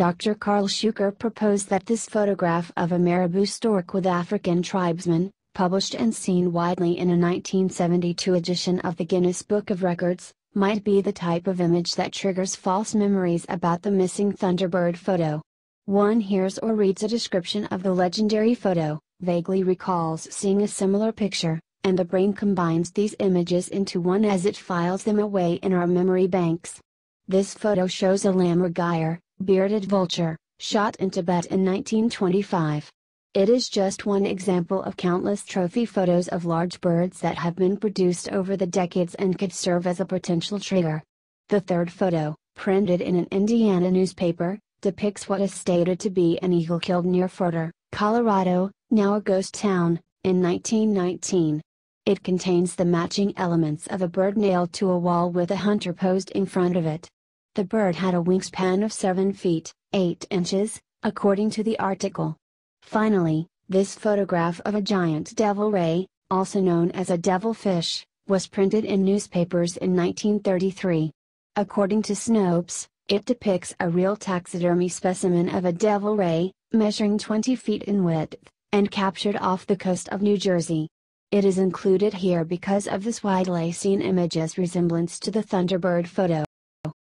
Dr. Karl Shuker proposed that this photograph of a marabou stork with African tribesmen, published and seen widely in a 1972 edition of the Guinness Book of Records, might be the type of image that triggers false memories about the missing Thunderbird photo. One hears or reads a description of the legendary photo, vaguely recalls seeing a similar picture, and the brain combines these images into one as it files them away in our memory banks. This photo shows a lammergeier, bearded vulture, shot in Tibet in 1925. It is just one example of countless trophy photos of large birds that have been produced over the decades and could serve as a potential trigger. The third photo, printed in an Indiana newspaper, depicts what is stated to be an eagle killed near Furter, Colorado, now a ghost town, in 1919. It contains the matching elements of a bird nailed to a wall with a hunter posed in front of it. The bird had a wingspan of 7 feet, 8 inches, according to the article. Finally, this photograph of a giant devil ray, also known as a devilfish, was printed in newspapers in 1933. According to Snopes, it depicts a real taxidermy specimen of a devil ray, measuring 20 feet in width, and captured off the coast of New Jersey. It is included here because of this widely seen image's resemblance to the Thunderbird photo.